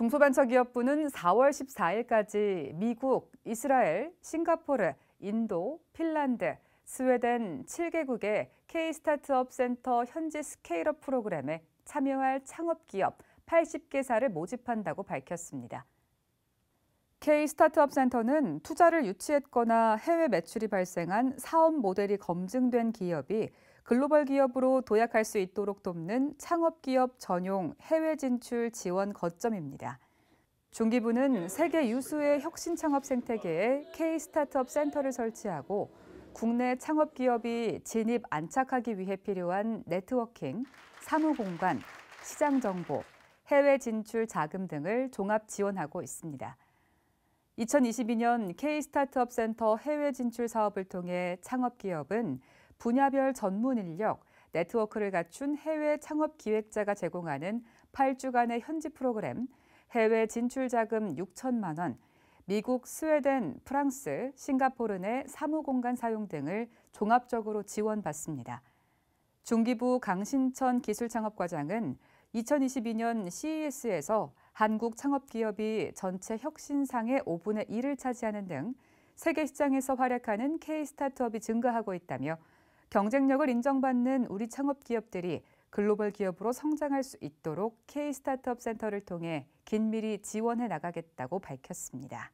중소벤처기업부는 4월 14일까지 미국, 이스라엘, 싱가포르, 인도, 핀란드, 스웨덴 7개국의 K-스타트업 센터 현지 scale-up 프로그램에 참여할 창업기업 80개사를 모집한다고 밝혔습니다. K-스타트업 센터는 투자를 유치했거나 해외 매출이 발생한 사업 모델이 검증된 기업이 글로벌 기업으로 도약할 수 있도록 돕는 창업기업 전용 해외 진출 지원 거점입니다. 중기부는 세계 유수의 혁신 창업 생태계에 K-스타트업 센터를 설치하고 국내 창업 기업이 진입 안착하기 위해 필요한 네트워킹, 사무 공간, 시장 정보, 해외 진출 자금 등을 종합 지원하고 있습니다. 2022년 K-스타트업 센터 해외 진출 사업을 통해 창업 기업은 분야별 전문 인력, 네트워크를 갖춘 해외 창업 기획자가 제공하는 8주간의 현지 프로그램, 해외 진출 자금 6천만 원, 미국, 스웨덴, 프랑스, 싱가포르 내 사무공간 사용 등을 종합적으로 지원받습니다. 중기부 강신천 기술창업과장은 2022년 CES에서 한국 창업기업이 전체 혁신상의 5분의 1을 차지하는 등 세계 시장에서 활약하는 K-스타트업이 증가하고 있다며 경쟁력을 인정받는 우리 창업기업들이 글로벌 기업으로 성장할 수 있도록 K-스타트업 센터를 통해 긴밀히 지원해 나가겠다고 밝혔습니다.